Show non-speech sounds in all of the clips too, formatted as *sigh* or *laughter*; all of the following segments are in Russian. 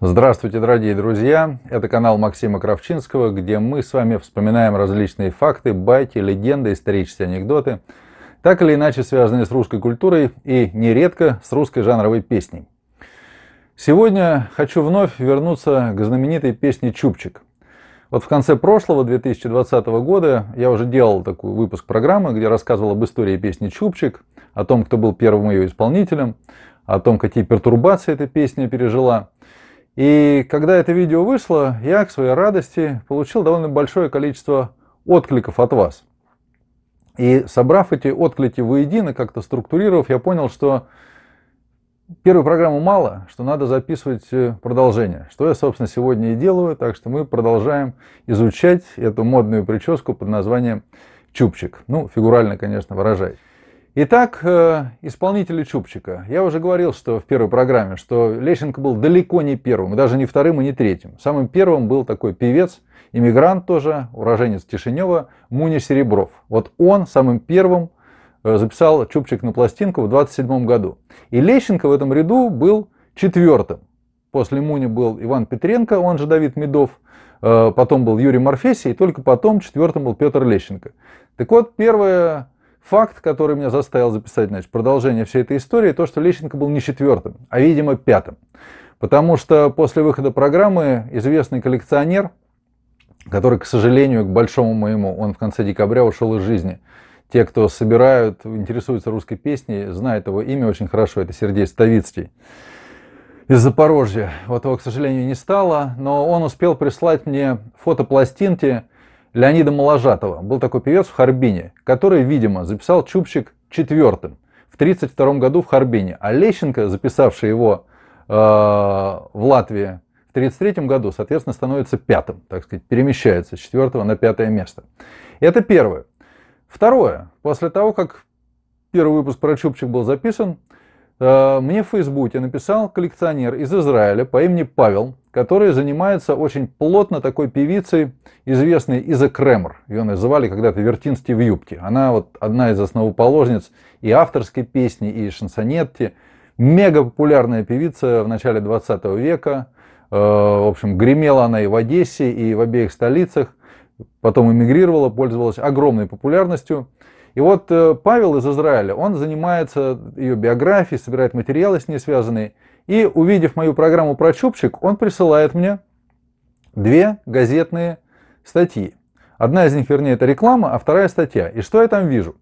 Здравствуйте, дорогие друзья! Это канал Максима Кравчинского, где мы с вами вспоминаем различные факты, байки, легенды, исторические анекдоты, так или иначе связанные с русской культурой и нередко с русской жанровой песней. Сегодня хочу вновь вернуться к знаменитой песне «Чупчик». Вот в конце прошлого, 2020 года, я уже делал такой выпуск программы, где рассказывал об истории песни «Чупчик», о том, кто был первым ее исполнителем, о том, какие пертурбации эта песня пережила. И когда это видео вышло, я к своей радости получил довольно большое количество откликов от вас. И собрав эти отклики воедино, как-то структурировав, я понял, что Первую программу мало, что надо записывать э, продолжение. Что я, собственно, сегодня и делаю. Так что мы продолжаем изучать эту модную прическу под названием чупчик. Ну, фигурально, конечно, выражаясь. Итак, э, исполнители чупчика. Я уже говорил, что в первой программе, что Лещенко был далеко не первым, даже не вторым и не третьим. Самым первым был такой певец, иммигрант тоже, уроженец Тишинева, Муни Серебров. Вот он самым первым Э, записал Чупчик на пластинку в 27 году. И Лещенко в этом ряду был четвертым. После Муни был Иван Петренко, он же Давид Медов, э, потом был Юрий Морфесий, и только потом четвертым был Петр Лещенко. Так вот, первый факт, который меня заставил записать значит, продолжение всей этой истории, то, что Лещенко был не четвертым, а, видимо, пятым. Потому что после выхода программы известный коллекционер, который, к сожалению, к большому моему, он в конце декабря ушел из жизни – те, кто собирают, интересуются русской песней, знают его имя очень хорошо. Это Сергей Ставицкий из Запорожья. Вот его, к сожалению, не стало, но он успел прислать мне фотопластинки Леонида Моложатова. Был такой певец в Харбине, который, видимо, записал Чупчик четвертым в 1932 году в Харбине. А Лещенко, записавший его э, в Латвии в 1933 году, соответственно, становится пятым, так сказать, перемещается с четвертого на пятое место. Это первое. Второе. После того, как первый выпуск про Чупчик был записан, мне в Фейсбуке написал коллекционер из Израиля по имени Павел, который занимается очень плотно такой певицей, известной Иза Кремер. Ее называли когда-то Вертинский в юбке. Она вот одна из основоположниц и авторской песни, и шансонетки. Мега популярная певица в начале 20 века. Э, в общем, гремела она и в Одессе, и в обеих столицах потом эмигрировала, пользовалась огромной популярностью. И вот э, Павел из Израиля, он занимается ее биографией, собирает материалы с ней связанные. И увидев мою программу про Чупчик, он присылает мне две газетные статьи. Одна из них, вернее, это реклама, а вторая статья. И что я там вижу?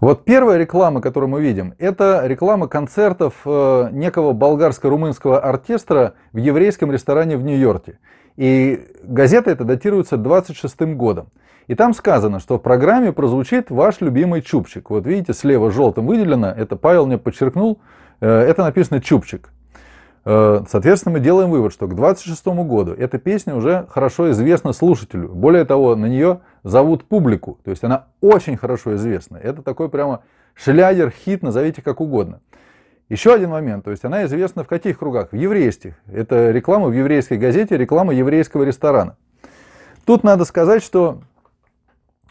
Вот первая реклама, которую мы видим, это реклама концертов э, некого болгарско-румынского оркестра в еврейском ресторане в Нью-Йорке. И газета эта датируется 26 годом. И там сказано, что в программе прозвучит ваш любимый Чупчик. Вот видите, слева желтым выделено, это Павел мне подчеркнул, э, это написано Чупчик. Э, соответственно, мы делаем вывод, что к 26 году эта песня уже хорошо известна слушателю. Более того, на нее зовут публику. То есть она очень хорошо известна. Это такой прямо шлягер, хит, назовите как угодно. Еще один момент, то есть она известна в каких кругах? В еврейских. Это реклама в еврейской газете, реклама еврейского ресторана. Тут надо сказать, что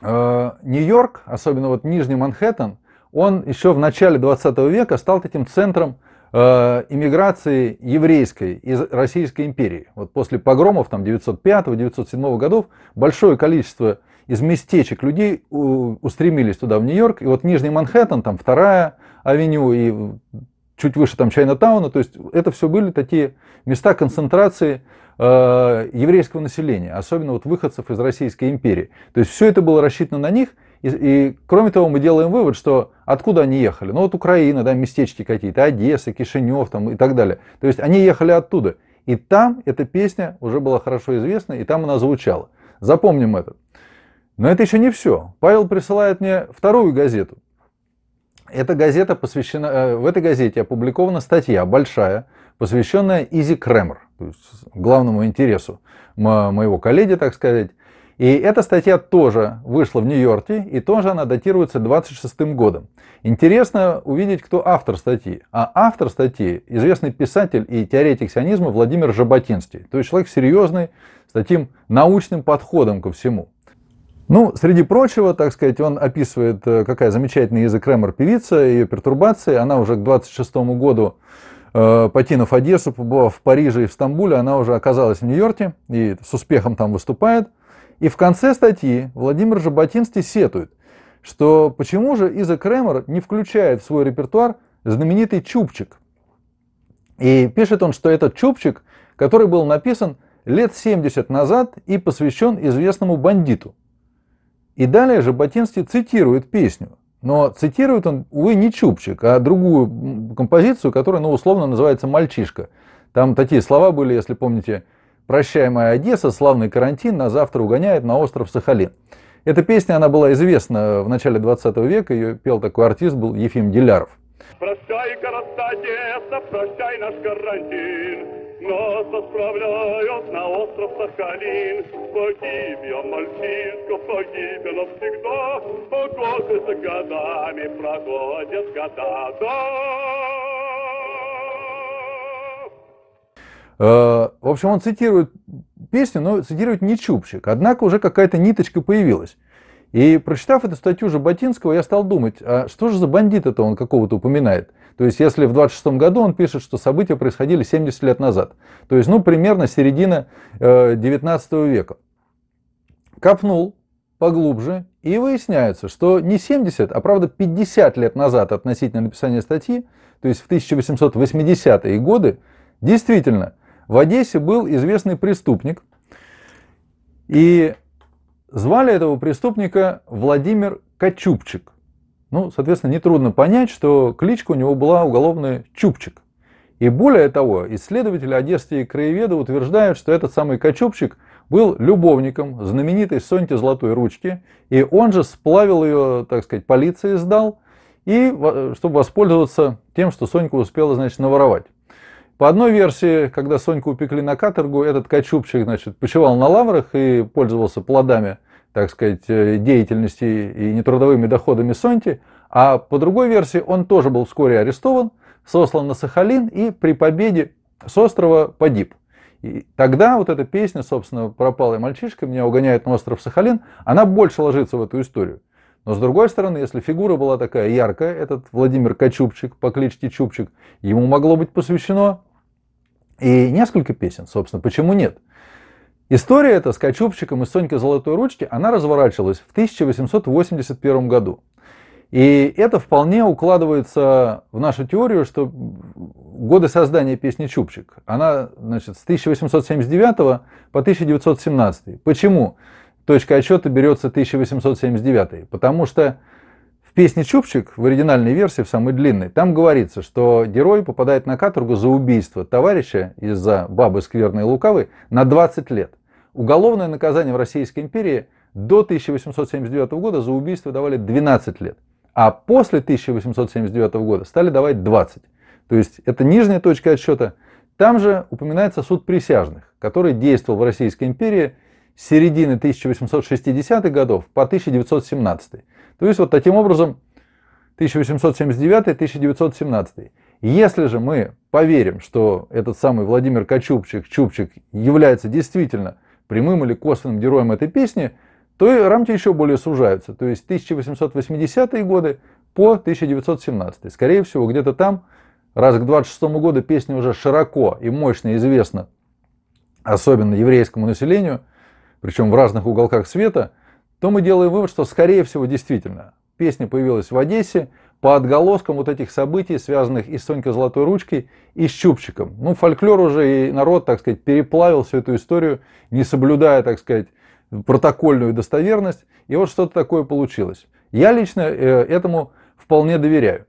э, Нью-Йорк, особенно вот Нижний Манхэттен, он еще в начале 20 века стал таким центром э, иммиграции еврейской из Российской империи. Вот после погромов там 905-907 годов большое количество из местечек людей устремились туда, в Нью-Йорк. И вот Нижний Манхэттен, там вторая авеню и чуть выше там Чайна-тауна, то есть это все были такие места концентрации э, еврейского населения, особенно вот выходцев из Российской империи. То есть все это было рассчитано на них, и, и кроме того мы делаем вывод, что откуда они ехали? Ну вот Украина, да, местечки какие-то, Одесса, Кишинев там и так далее. То есть они ехали оттуда. И там эта песня уже была хорошо известна, и там она звучала. Запомним это. Но это еще не все. Павел присылает мне вторую газету. Эта газета посвящена, э, в этой газете опубликована статья большая, посвященная Изи Кремер, то есть главному интересу моего коллеги, так сказать. И эта статья тоже вышла в Нью-Йорке, и тоже она датируется 26 годом. Интересно увидеть, кто автор статьи. А автор статьи – известный писатель и теоретик сионизма Владимир Жаботинский. То есть человек серьезный, с таким научным подходом ко всему. Ну, среди прочего, так сказать, он описывает, э, какая замечательная язык Кремер певица, ее пертурбации. Она уже к 26 году э, покинув Одессу, побывав в Париже и в Стамбуле, она уже оказалась в Нью-Йорке и с успехом там выступает. И в конце статьи Владимир Жаботинский сетует, что почему же Иза Кремер не включает в свой репертуар знаменитый «Чупчик». И пишет он, что этот «Чупчик», который был написан лет 70 назад и посвящен известному бандиту. И далее Жаботинский цитирует песню. Но цитирует он, увы, не Чупчик, а другую композицию, которая, ну, условно называется «Мальчишка». Там такие слова были, если помните, «Прощай, моя Одесса, славный карантин, на завтра угоняет на остров Сахалин». Эта песня, она была известна в начале 20 века, ее пел такой артист, был Ефим Диляров. Прощай, города Одесса, прощай наш карантин, нас отправляют на остров Сахалин. Погиб я, мальчишка, погиб я навсегда, Годы за годами проходят года. Да. В общем, он цитирует песню, но цитирует не Чупчик. Однако уже какая-то ниточка появилась. И прочитав эту статью Жаботинского, я стал думать, а что же за бандит это он какого-то упоминает? То есть, если в 26 году он пишет, что события происходили 70 лет назад, то есть, ну, примерно середина э, 19 века. Копнул поглубже, и выясняется, что не 70, а правда 50 лет назад относительно написания статьи, то есть в 1880-е годы, действительно, в Одессе был известный преступник, и звали этого преступника Владимир Качупчик. Ну, соответственно, нетрудно понять, что кличка у него была уголовная Чупчик. И более того, исследователи одесские краеведы утверждают, что этот самый Качупчик был любовником знаменитой Соньки Золотой Ручки, и он же сплавил ее, так сказать, полиции сдал, и чтобы воспользоваться тем, что Сонька успела, значит, наворовать. По одной версии, когда Соньку упекли на каторгу, этот Качупчик, значит, почивал на лаврах и пользовался плодами так сказать, э, деятельности и нетрудовыми доходами Сонти, а по другой версии он тоже был вскоре арестован, сослан на Сахалин и при победе с острова погиб. И тогда вот эта песня, собственно, «Пропалый мальчишка меня угоняет на остров Сахалин», она больше ложится в эту историю. Но с другой стороны, если фигура была такая яркая, этот Владимир Качупчик по кличке Чупчик, ему могло быть посвящено и несколько песен, собственно, почему нет? История эта с Качупчиком и Сонькой Золотой Ручки, она разворачивалась в 1881 году. И это вполне укладывается в нашу теорию, что годы создания песни «Чупчик», она значит, с 1879 по 1917. Почему точка отсчета берется 1879? Потому что песне «Чупчик», в оригинальной версии, в самой длинной, там говорится, что герой попадает на каторгу за убийство товарища из-за бабы скверной и лукавой на 20 лет. Уголовное наказание в Российской империи до 1879 года за убийство давали 12 лет, а после 1879 года стали давать 20. То есть это нижняя точка отсчета. Там же упоминается суд присяжных, который действовал в Российской империи с середины 1860-х годов по 1917. То есть вот таким образом 1879-1917. Если же мы поверим, что этот самый Владимир Качупчик, Чупчик является действительно прямым или косвенным героем этой песни, то и рамки еще более сужаются. То есть 1880-е годы по 1917. Скорее всего, где-то там, раз к 26 году песня уже широко и мощно известна, особенно еврейскому населению, причем в разных уголках света, то мы делаем вывод, что, скорее всего, действительно, песня появилась в Одессе, по отголоскам вот этих событий, связанных и с Сонькой Золотой Ручкой, и с Чупчиком. Ну, фольклор уже и народ, так сказать, переплавил всю эту историю, не соблюдая, так сказать, протокольную достоверность, и вот что-то такое получилось. Я лично э, этому вполне доверяю.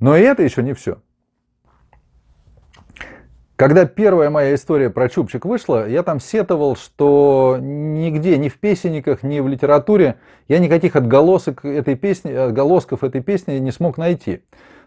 Но и это еще не все. Когда первая моя история про Чупчик вышла, я там сетовал, что нигде, ни в песенниках, ни в литературе я никаких отголосок этой песни, отголосков этой песни не смог найти.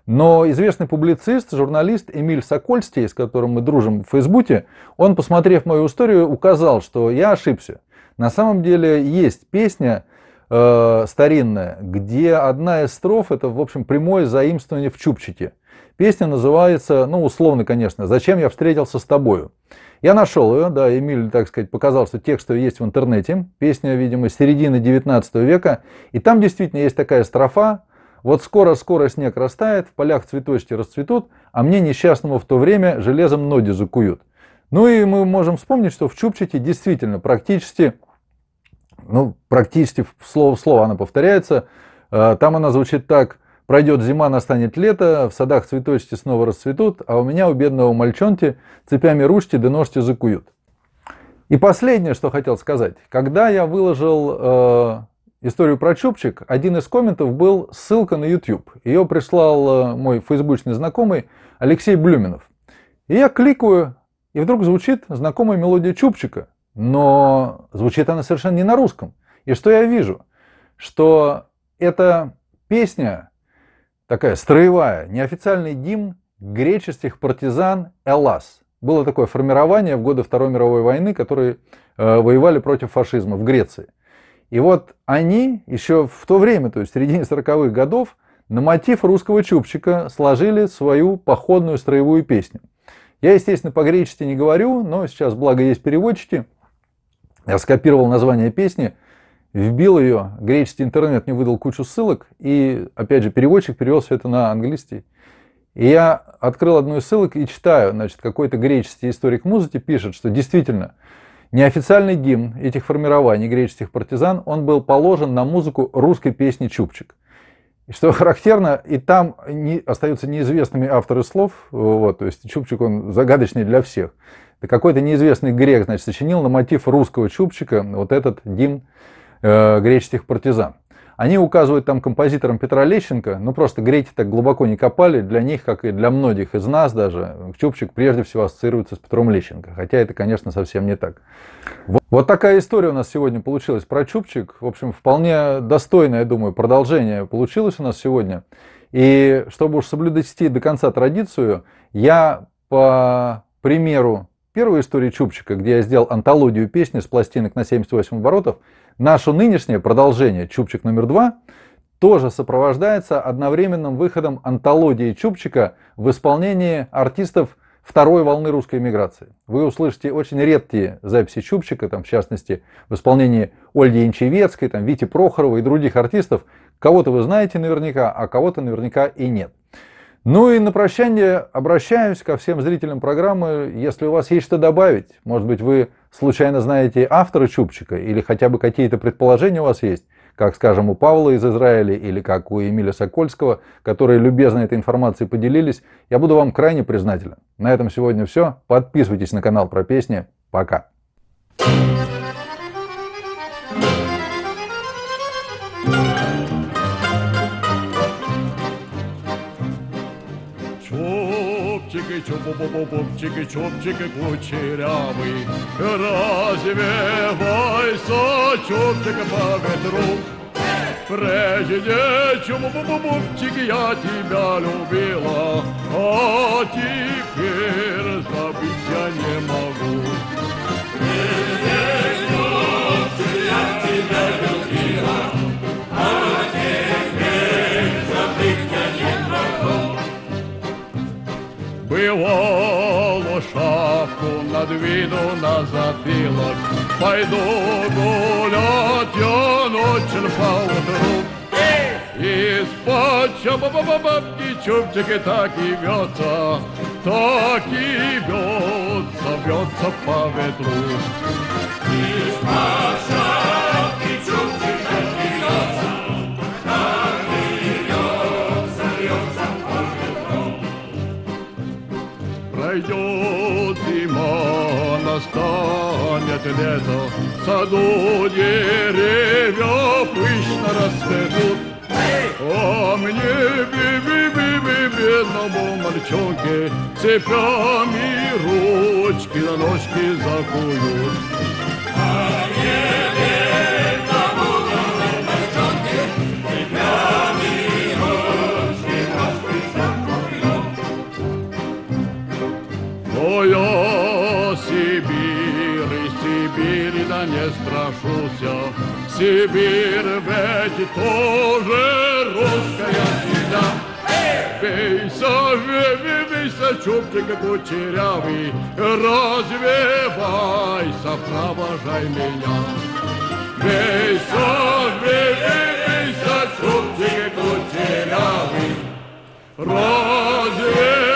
Но известный публицист, журналист Эмиль Сокольстий, с которым мы дружим в Фейсбуке, он, посмотрев мою историю, указал, что я ошибся. На самом деле есть песня э, старинная, где одна из строф это, в общем, прямое заимствование в Чупчике. Песня называется, ну, условно, конечно, «Зачем я встретился с тобою?». Я нашел ее, да, Эмиль, так сказать, показал, что текст ее есть в интернете. Песня, видимо, середины 19 века. И там действительно есть такая строфа Вот скоро-скоро снег растает, в полях цветочки расцветут, а мне несчастному в то время железом ноги закуют. Ну и мы можем вспомнить, что в Чупчике действительно практически, ну, практически слово в слово она повторяется. Э, там она звучит так. Пройдет зима, настанет лето, в садах цветочки снова расцветут, а у меня, у бедного мальчонки, цепями ручки да ножки закуют. И последнее, что хотел сказать. Когда я выложил э, историю про Чупчик, один из комментов был ссылка на YouTube. Ее прислал э, мой фейсбучный знакомый Алексей Блюминов. И я кликаю, и вдруг звучит знакомая мелодия Чупчика, но звучит она совершенно не на русском. И что я вижу? Что эта песня, такая строевая, неофициальный гимн греческих партизан Элас. Было такое формирование в годы Второй мировой войны, которые э, воевали против фашизма в Греции. И вот они еще в то время, то есть в середине 40-х годов, на мотив русского чупчика сложили свою походную строевую песню. Я, естественно, по-гречески не говорю, но сейчас, благо, есть переводчики. Я скопировал название песни, вбил ее, греческий интернет мне выдал кучу ссылок, и, опять же, переводчик перевел все это на английский. И я открыл одну из ссылок и читаю, значит, какой-то греческий историк музыки пишет, что действительно неофициальный гимн этих формирований греческих партизан, он был положен на музыку русской песни «Чупчик». И что *laughs* характерно, и там не, остаются неизвестными авторы слов, вот, то есть Чупчик, он загадочный для всех. Какой-то неизвестный грек, значит, сочинил на мотив русского Чупчика вот этот гимн э, греческих партизан. Они указывают там композитором Петра Лещенко, ну просто греки так глубоко не копали, для них, как и для многих из нас даже, Чупчик прежде всего ассоциируется с Петром Лещенко, хотя это, конечно, совсем не так. Вот, вот такая история у нас сегодня получилась про Чупчик, в общем, вполне достойное, я думаю, продолжение получилось у нас сегодня. И чтобы уж соблюдать до конца традицию, я по примеру первой истории Чупчика, где я сделал антологию песни с пластинок на 78 оборотов, Наше нынешнее продолжение «Чупчик номер два» тоже сопровождается одновременным выходом антологии Чупчика в исполнении артистов второй волны русской эмиграции. Вы услышите очень редкие записи Чупчика, там, в частности, в исполнении Ольги Янчевецкой, там, Вити Прохорова и других артистов. Кого-то вы знаете наверняка, а кого-то наверняка и нет. Ну и на прощание обращаюсь ко всем зрителям программы. Если у вас есть что добавить, может быть, вы случайно знаете автора Чупчика или хотя бы какие-то предположения у вас есть, как, скажем, у Павла из Израиля или как у Эмиля Сокольского, которые любезно этой информацией поделились, я буду вам крайне признателен. На этом сегодня все. Подписывайтесь на канал про песни. Пока. Чупчики, чупупупупчики, чупчики кучерявый, Развивайся, чупчика по ветру. Прежде чупупупупчики я тебя любила, А теперь Бывало шапку надвину на затылок, Пойду гулять я ночью поутру. И спать бабки чубчики так и бьется, Так и бьется, бьется по ветру. И настанет лето, В саду деревья пышно расцветут. А мне би-би-би-би, бедному мальчонке, Цепями ручки на ножки закуют. Страшуся. Сибирь ведь тоже русская земля. Бейся, бейся, чубчик кучерявый, Развивайся, провожай меня. Бейся, бейся, чубчики кучерявый, развивайся,